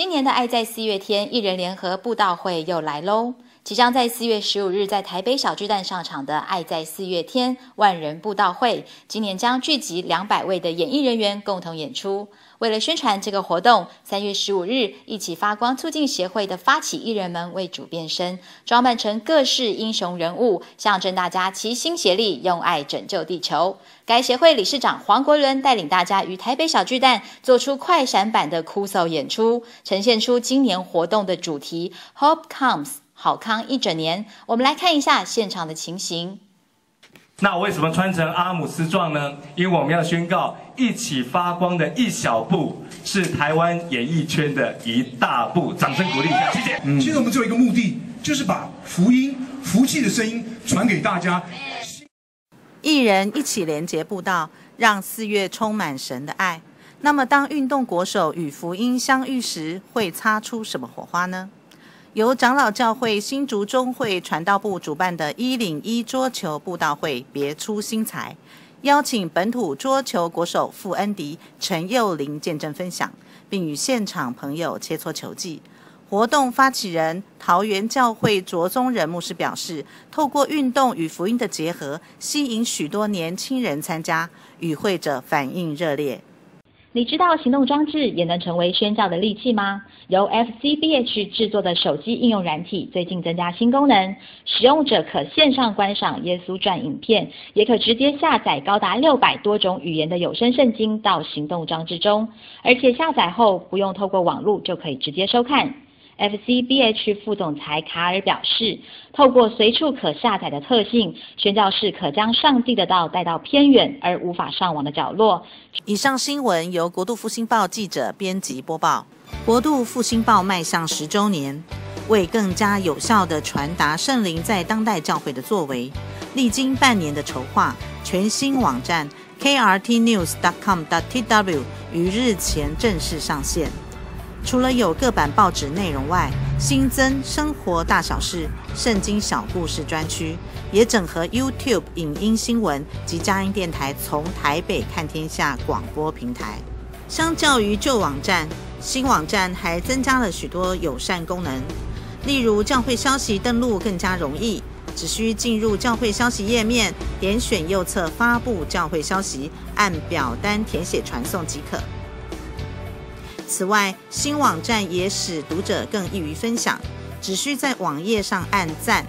今年的爱在四月天艺人联合布道会又来喽！即将在四月十五日在台北小巨蛋上场的“爱在四月天”万人布道会，今年将聚集两百位的演艺人员共同演出。为了宣传这个活动，三月十五日，一起发光促进协会的发起艺人们为主变身，装扮成各式英雄人物，象征大家齐心协力，用爱拯救地球。该协会理事长黄国伦带领大家于台北小巨蛋做出快闪版的酷搜演出，呈现出今年活动的主题 “Hope Comes”，好康一整年。我们来看一下现场的情形。那我为什么穿成阿姆斯壮呢？因为我们要宣告，一起发光的一小步是台湾演艺圈的一大步。掌声鼓励一下，谢谢。嗯，现在我们只有一个目的，就是把福音、福气的声音传给大家。艺人一起连接步道，让四月充满神的爱。那么，当运动国手与福音相遇时，会擦出什么火花呢？由长老教会新竹中会传道部主办的“一领一桌球布道会”别出心裁，邀请本土桌球国手傅恩迪、陈佑玲见证分享，并与现场朋友切磋球技。活动发起人桃园教会卓宗仁牧师表示，透过运动与福音的结合，吸引许多年轻人参加，与会者反应热烈。你知道行动装置也能成为宣教的利器吗？由 FCBH 制作的手机应用软体最近增加新功能，使用者可线上观赏耶稣传影片，也可直接下载高达六百多种语言的有声圣经到行动装置中，而且下载后不用透过网络就可以直接收看。FCBH 副总裁卡尔表示，透过随处可下载的特性，宣教士可将上帝的道带到偏远而无法上网的角落。以上新闻由国度复兴报记者编辑播报。国度复兴报迈向十周年，为更加有效地传达圣灵在当代教会的作为，历经半年的筹划，全新网站 krtnews.com.tw 于日前正式上线。除了有各版报纸内容外，新增生活大小事、圣经小故事专区，也整合 YouTube 影音新闻及佳音电台从台北看天下广播平台。相较于旧网站，新网站还增加了许多友善功能，例如教会消息登录更加容易，只需进入教会消息页面，点选右侧发布教会消息，按表单填写传送即可。此外，新网站也使读者更易于分享，只需在网页上按赞，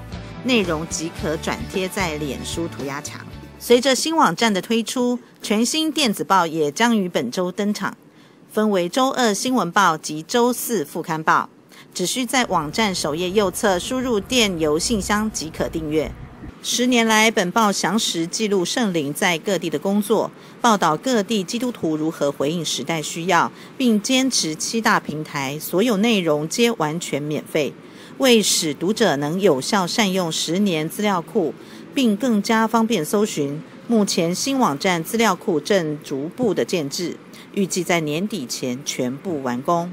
内容即可转贴在脸书涂鸦墙。随着新网站的推出，全新电子报也将于本周登场，分为周二新闻报及周四副刊报，只需在网站首页右侧输入电邮信箱即可订阅。十年来，本报详实记录圣灵在各地的工作，报道各地基督徒如何回应时代需要，并坚持七大平台所有内容皆完全免费，为使读者能有效善用十年资料库，并更加方便搜寻。目前新网站资料库正逐步的建制，预计在年底前全部完工。